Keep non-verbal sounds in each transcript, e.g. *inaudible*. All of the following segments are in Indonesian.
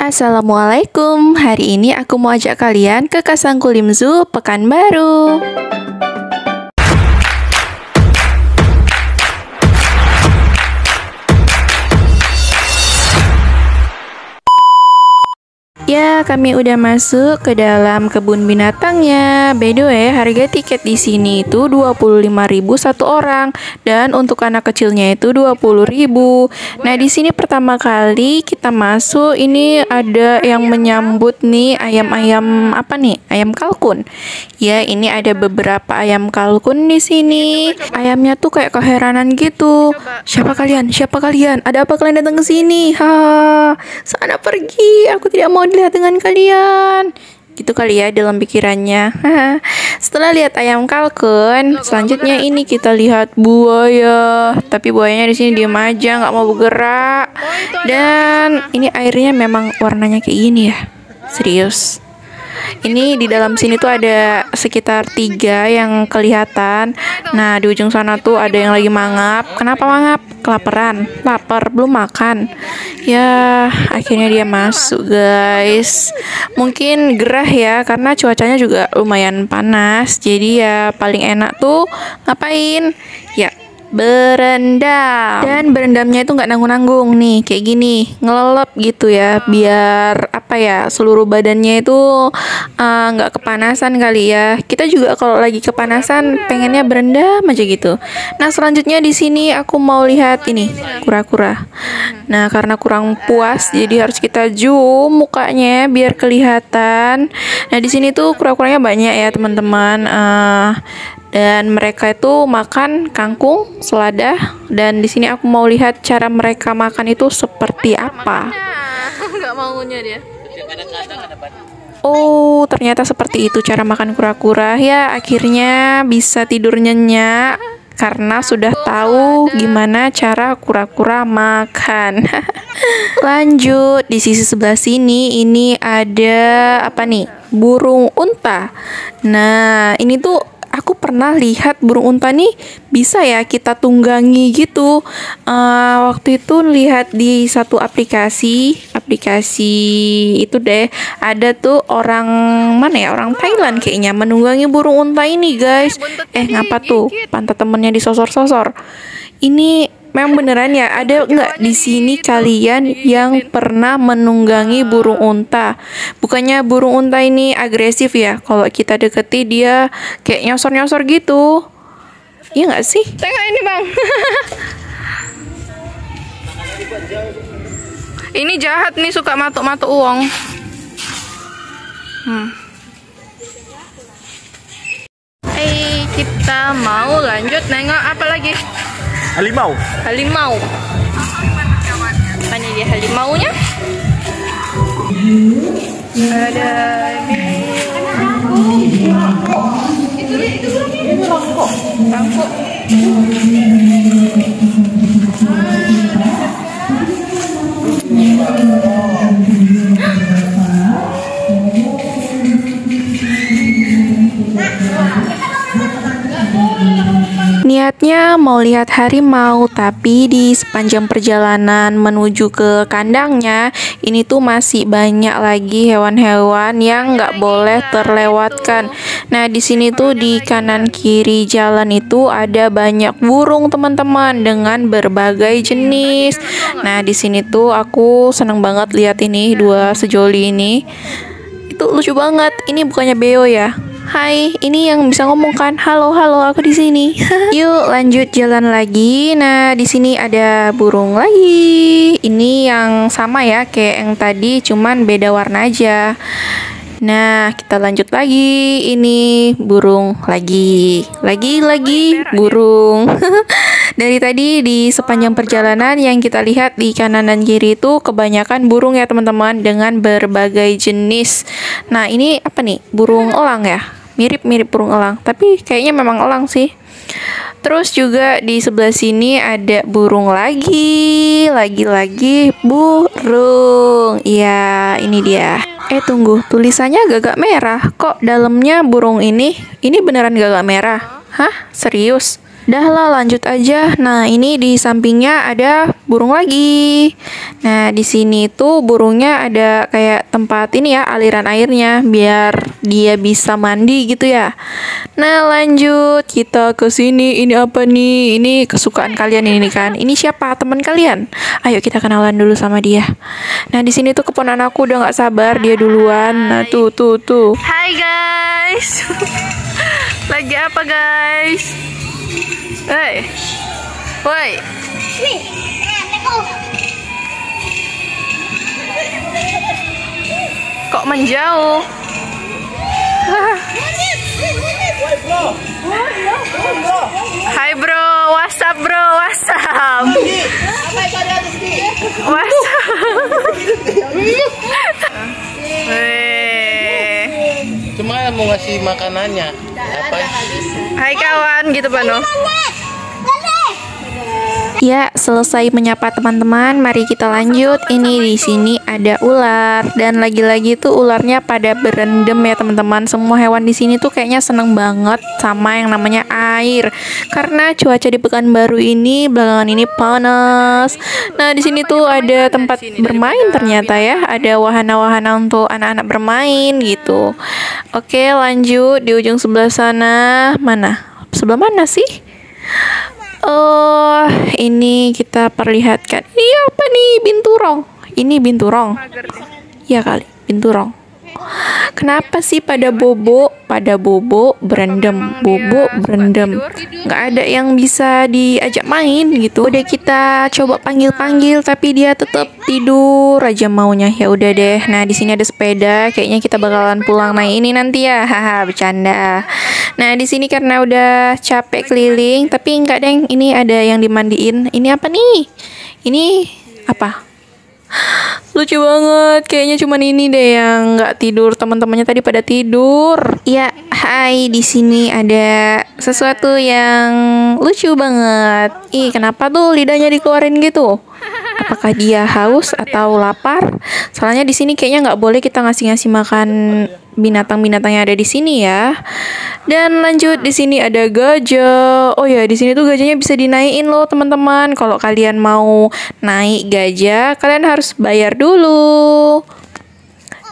Assalamualaikum, hari ini aku mau ajak kalian ke Kasangkulim Zoo Pekanbaru. Kami udah masuk ke dalam kebun binatangnya. By the way, harga tiket di sini itu 25.000 satu orang dan untuk anak kecilnya itu 20.000. Nah, di sini pertama kali kita masuk ini ada yang menyambut nih ayam-ayam apa nih? Ayam kalkun. Ya, ini ada beberapa ayam kalkun di sini. Ayamnya tuh kayak keheranan gitu. Siapa kalian? Siapa kalian? Ada apa kalian datang ke sini? Ha, sana pergi. Aku tidak mau dilihat dengan kalian. Gitu kali ya dalam pikirannya. *laughs* Setelah lihat ayam kalkun selanjutnya ini kita lihat buaya. Tapi buayanya di sini diam aja nggak mau bergerak. Dan ini airnya memang warnanya kayak gini ya. Serius ini di dalam sini tuh ada sekitar tiga yang kelihatan. Nah, di ujung sana tuh ada yang lagi mangap. Kenapa mangap? Kelaparan, lapar, belum makan. Ya, akhirnya dia masuk, guys. Mungkin gerah ya, karena cuacanya juga lumayan panas. Jadi ya paling enak tuh ngapain? Ya, berendam. Dan berendamnya itu nggak nanggung-nanggung nih kayak gini. Ngelelep gitu ya biar apa ya seluruh badannya itu uh, nggak uh, kepanasan kali ya. Kita juga kalau lagi kepanasan pengennya berendam aja gitu. Nah selanjutnya di sini aku mau lihat ini kura-kura. Nah karena kurang puas jadi harus kita zoom mukanya biar kelihatan. Nah di sini tuh kura-kuranya banyak ya teman-teman. Uh, dan mereka itu makan kangkung, selada dan di sini aku mau lihat cara mereka makan itu seperti apa. Enggak maunya dia. Oh, ternyata seperti itu cara makan kura-kura. Ya, akhirnya bisa tidur nyenyak karena sudah tahu gimana cara kura-kura makan. *laughs* Lanjut, di sisi sebelah sini ini ada apa nih? Burung unta. Nah, ini tuh aku pernah lihat burung unta nih bisa ya kita tunggangi gitu. Uh, waktu itu lihat di satu aplikasi, aplikasi itu deh ada tuh orang mana ya orang Thailand kayaknya menunggangi burung unta ini guys. Eh ngapa tuh pantat temennya disosor-sosor. Ini memang beneran ya ada nggak di sini kalian yang pernah menunggangi burung unta? Bukannya burung unta ini agresif ya? Kalau kita deketi dia kayak nyosor nyosor gitu. Iya nggak sih? Tengok ini bang. Ini jahat nih suka matuk-matuk uang. Hmm. Hey, kita mau lanjut nengok apa lagi? Halimau. Halimau. Mana dia halimaunya? Ada itu itu rangkok. Rangkok. Mau lihat harimau, tapi di sepanjang perjalanan menuju ke kandangnya, ini tuh masih banyak lagi hewan-hewan yang nggak boleh terlewatkan. Nah, di sini tuh di kanan kiri jalan itu ada banyak burung teman-teman dengan berbagai jenis. Nah, di sini tuh aku seneng banget lihat ini dua sejoli ini. Itu lucu banget. Ini bukannya beo ya Hai, ini yang bisa ngomong kan? Halo, halo, aku di sini. *laughs* Yuk, lanjut jalan lagi. Nah, di sini ada burung lagi. Ini yang sama ya, kayak yang tadi, cuman beda warna aja. Nah, kita lanjut lagi. Ini burung lagi. Lagi-lagi burung. *laughs* Dari tadi di sepanjang perjalanan yang kita lihat di kanan dan kiri itu kebanyakan burung ya, teman-teman, dengan berbagai jenis. Nah, ini apa nih? Burung elang ya? Mirip-mirip burung elang. Tapi kayaknya memang elang sih. Terus juga di sebelah sini ada burung lagi. Lagi-lagi burung. Iya ini dia. Eh tunggu. Tulisannya gagak merah. Kok dalamnya burung ini? Ini beneran gagak merah? Hah? Serius Dah lah lanjut aja. Nah, ini di sampingnya ada burung lagi. Nah, di sini tuh burungnya ada kayak tempat ini ya, aliran airnya biar dia bisa mandi gitu ya. Nah, lanjut kita ke sini. Ini apa nih? Ini kesukaan kalian ini kan. Ini siapa? Teman kalian? Ayo kita kenalan dulu sama dia. Nah, di sini tuh keponakan aku udah nggak sabar dia duluan. Nah, tuh tuh tuh. Hai guys. *laughs* Lagi apa guys? Hei. Woi. Kok menjauh? Hai bro, WhatsApp bro, WhatsApp. WhatsApp. *laughs* Cuma mau ngasih makanannya. Apa? Hai kawan, gitu Pano. Ya, selesai menyapa teman-teman, mari kita lanjut. Ini di sini ada ular dan lagi-lagi tuh ularnya pada berendam ya teman-teman. Semua hewan di sini tuh kayaknya seneng banget sama yang namanya air. Karena cuaca di Pekanbaru ini belakangan ini panas. Nah, di sini tuh ada tempat bermain ternyata ya. Ada wahana-wahana untuk anak-anak bermain gitu. Oke, lanjut di ujung sebelah sana. Mana? Sebelah mana sih? Oh, ini kita perlihatkan. Ini apa nih? Binturong. Ini binturong. Ya kali, binturong. Kenapa sih pada bobo, pada bobo berendam, bobo berendam? Nggak ada yang bisa diajak main gitu. Udah kita coba panggil-panggil, tapi dia tetap tidur aja maunya. Ya udah deh. Nah di sini ada sepeda. Kayaknya kita bakalan pulang naik ini nanti ya. Haha, bercanda. Nah di sini karena udah capek keliling, tapi nggak deng. Ini ada yang dimandiin. Ini apa nih? Ini apa? Lucu banget, kayaknya cuman ini deh yang nggak tidur. Teman-temannya tadi pada tidur. Ya, hai di sini ada sesuatu yang lucu banget. Ih, kenapa tuh lidahnya dikeluarin gitu? Apakah dia haus atau lapar? Soalnya di sini kayaknya nggak boleh kita ngasih-ngasih makan binatang-binatang yang ada di sini ya. Dan lanjut di sini ada gajah. Oh ya, di sini tuh gajahnya bisa dinaikin loh, teman-teman. Kalau kalian mau naik gajah, kalian harus bayar dulu.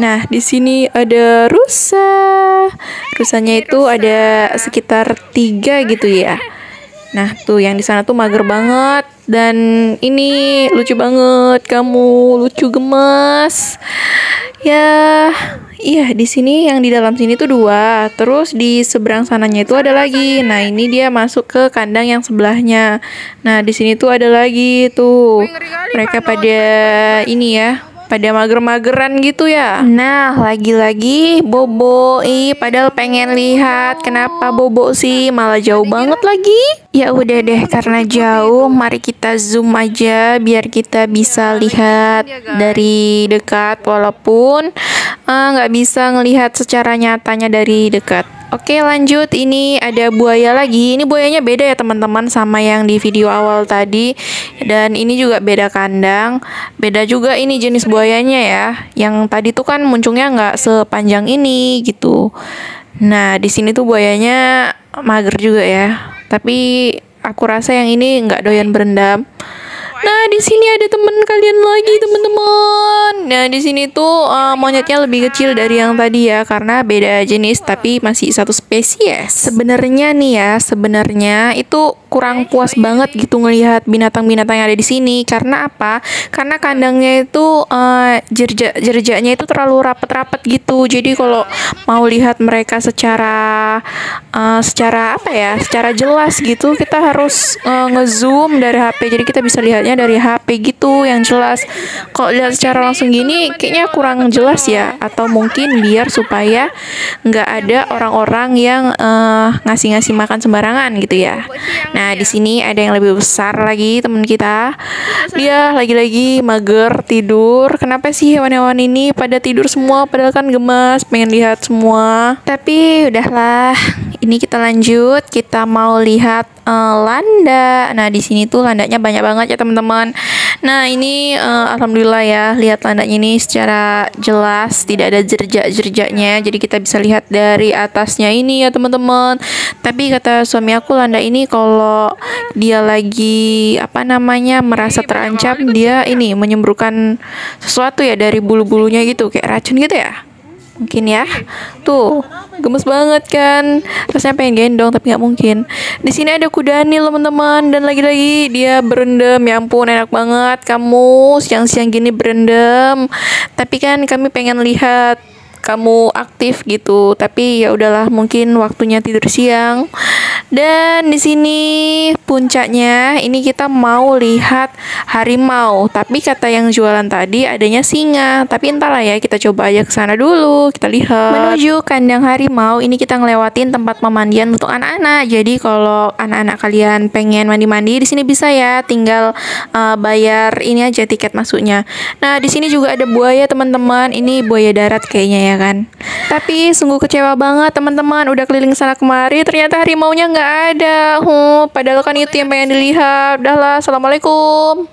Nah, di sini ada rusa. Rusanya itu ada sekitar tiga gitu ya. Nah, tuh yang di sana tuh mager banget dan ini lucu banget. Kamu lucu gemes. Ya, iya di sini yang di dalam sini tuh dua. Terus di seberang sananya itu ada lagi. Nah, ini dia masuk ke kandang yang sebelahnya. Nah, di sini tuh ada lagi tuh. Mereka pada ini ya, pada mager-mageran gitu ya. Nah, lagi-lagi Bobo, ih padahal pengen lihat kenapa Bobo sih malah jauh banget lagi. Ya udah deh, karena jauh, mari kita zoom aja biar kita bisa lihat dari dekat walaupun nggak bisa ngelihat secara nyatanya dari dekat. Oke lanjut. Ini ada buaya lagi. Ini buayanya beda ya teman-teman sama yang di video awal tadi. Dan ini juga beda kandang. Beda juga ini jenis buayanya ya. Yang tadi tuh kan muncungnya nggak sepanjang ini gitu. Nah di sini tuh buayanya mager juga ya. Tapi aku rasa yang ini nggak doyan berendam Nah, di sini ada teman kalian lagi, teman-teman. Nah, di sini tuh uh, monyetnya lebih kecil dari yang tadi ya, karena beda jenis tapi masih satu spesies. Sebenarnya nih ya, sebenarnya itu kurang puas banget gitu ngelihat binatang-binatang yang ada di sini. Karena apa? Karena kandangnya itu uh, jerja jerjanya itu terlalu rapat-rapat gitu. Jadi kalau mau lihat mereka secara uh, secara apa ya? Secara jelas gitu, kita harus uh, ngezoom dari HP. Jadi kita bisa lihatnya dari HP gitu yang jelas. Kalau lihat secara langsung gini kayaknya kurang jelas ya atau mungkin biar supaya nggak ada orang-orang yang uh, ngasih-ngasih makan sembarangan gitu ya. Nah, di sini ada yang lebih besar lagi teman kita. Dia lagi-lagi mager tidur. Kenapa sih hewan-hewan ini pada tidur semua padahal kan gemas pengen lihat semua. Tapi udahlah, ini kita lanjut. Kita mau lihat uh, landa. Nah, di sini tuh landanya banyak banget ya, teman-teman. Nah, ini uh, alhamdulillah ya, lihat landanya ini secara jelas, tidak ada jerjak-jerjaknya. Jadi kita bisa lihat dari atasnya ini ya, teman-teman. Tapi kata suami aku landa ini kalau dia lagi apa namanya merasa terancam, dia ini menyemburkan sesuatu ya dari bulu-bulunya gitu, kayak racun gitu ya mungkin ya. Tuh gemes banget kan? Rasanya pengen gendong tapi nggak mungkin. Di sini ada kuda nih teman-teman. Dan lagi-lagi dia berendam. Ya ampun enak banget. Kamu siang-siang gini berendam. Tapi kan kami pengen lihat kamu aktif gitu tapi ya udahlah mungkin waktunya tidur siang dan di sini puncaknya ini kita mau lihat harimau, tapi kata yang jualan tadi adanya singa. Tapi entahlah ya, kita coba aja ke sana dulu, kita lihat. Menuju kandang harimau, ini kita ngelewatin tempat pemandian untuk anak-anak. Jadi kalau anak-anak kalian pengen mandi-mandi di sini bisa ya, tinggal uh, bayar ini aja tiket masuknya. Nah, di sini juga ada buaya teman-teman. Ini buaya darat kayaknya ya kan. Tapi sungguh kecewa banget teman-teman, udah keliling sana kemari ternyata harimaunya nggak nggak ada. Huh, padahal kan itu yang pengen dilihat. Udahlah, assalamualaikum.